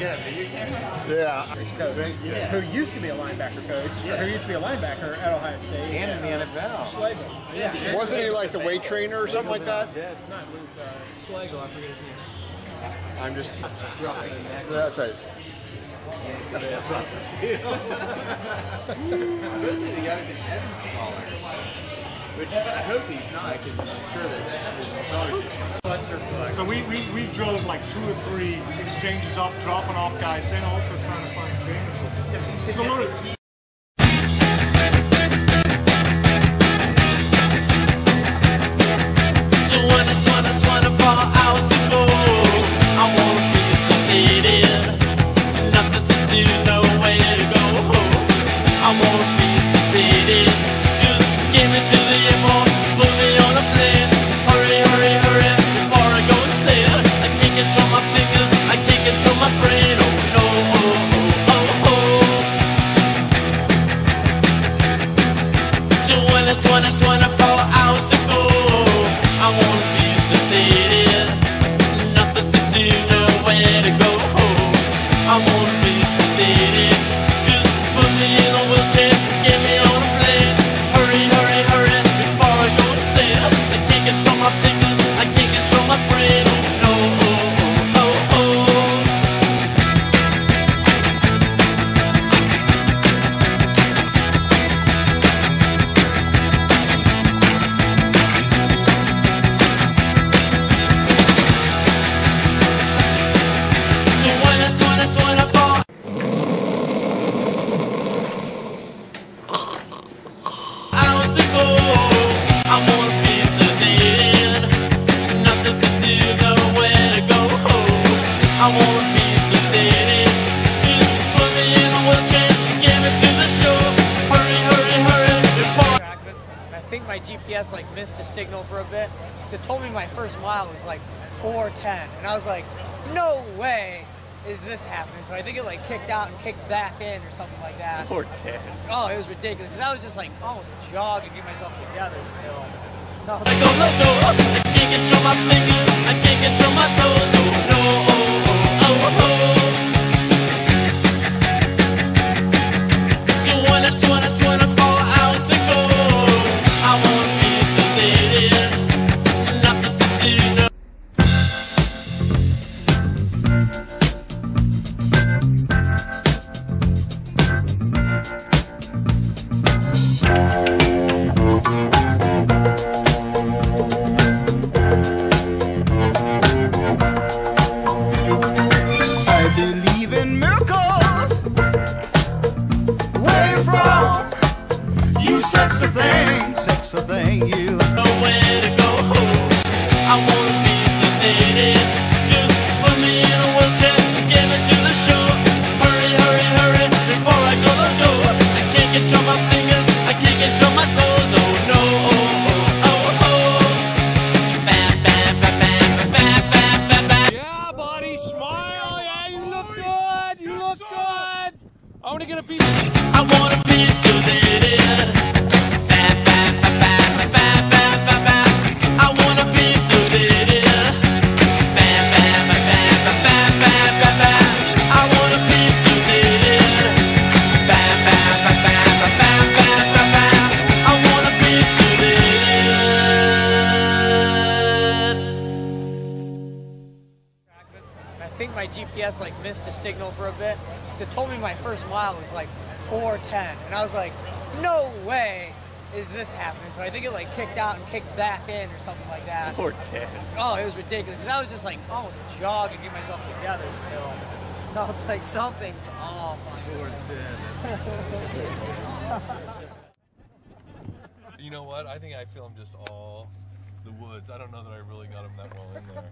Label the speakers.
Speaker 1: Yeah, video camera.
Speaker 2: Yeah.
Speaker 1: Yeah.
Speaker 3: who used to be a linebacker coach, or who used to be a linebacker at Ohio State.
Speaker 1: And in the NFL.
Speaker 3: Schlegel.
Speaker 1: Yeah.
Speaker 2: Wasn't he like the weight trainer or something like that?
Speaker 3: Not Luke uh, Schlegel, I forget his name.
Speaker 2: I'm just. Dropping. That's right.
Speaker 1: Supposedly the guy was an Evans scholar. Which I hope he's not, because I'm sure that his scholarship.
Speaker 4: So we, we, we drove like two or three exchanges up, dropping off guys, then also trying to find Jameson. There's a lot of
Speaker 5: I corner, corner, corner. Think my GPS like missed a signal for a bit. So it told me my first mile was like 410. And I was like, no way is this happening. So I think it like kicked out and kicked back in or something like that.
Speaker 1: 410.
Speaker 5: Oh, it was ridiculous. Because I was just like almost jogging to get myself together still. No,
Speaker 6: I go no no, I can't control my fingers, I can't control my toes.
Speaker 7: From? You sexy thing, sexy thing, you.
Speaker 6: nowhere to go. I wanna be sedated. Just put me in a wheelchair, get me to the shore. Hurry, hurry, hurry, before I go the door. I can't control my fingers, I can't control my toes. Oh no, oh oh oh oh. Bam, bam, bam, bam, bam, bam, bam, bam.
Speaker 4: Yeah, buddy, smile. Yeah, you look good. You look good. I want to get a piece.
Speaker 6: I wanna be sedated.
Speaker 5: Think my GPS like missed a signal for a bit. So it told me my first mile was like 410. And I was like, no way is this happening. So I think it like kicked out and kicked back in or something like that.
Speaker 1: 410.
Speaker 5: Oh, it was ridiculous. Because I was just like almost jogging to get myself together still. And I was like, something's off.
Speaker 1: 410.
Speaker 8: You know what? I think I feel him just all the woods. I don't know that I really got them that well in there.